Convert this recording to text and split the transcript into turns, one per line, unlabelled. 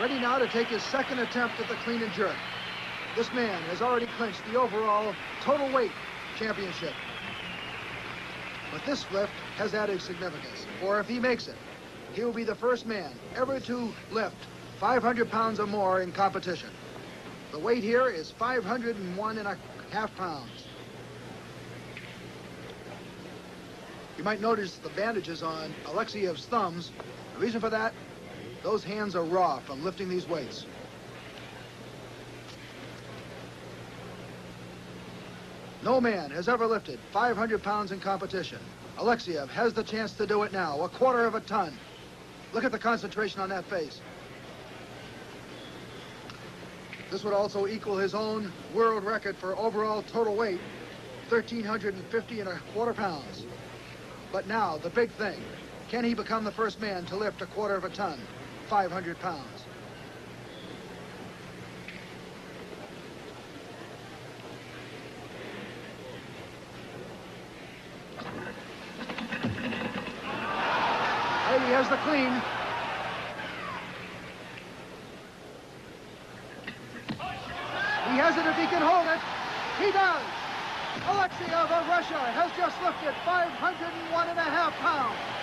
ready now to take his second attempt at the clean and jerk. This man has already clinched the overall total weight championship. But this lift has added significance, for if he makes it, he will be the first man ever to lift 500 pounds or more in competition. The weight here is 501 and a half pounds. You might notice the bandages on Alexeev's thumbs. The reason for that, those hands are raw from lifting these weights. No man has ever lifted 500 pounds in competition. Alexeev has the chance to do it now, a quarter of a ton. Look at the concentration on that face. This would also equal his own world record for overall total weight, 1,350 and a quarter pounds. But now, the big thing, can he become the first man to lift a quarter of a ton, 500 pounds? He has the clean. He has it if he can hold it. He does. Alexeev of Russia has just lifted 501 and a half pounds.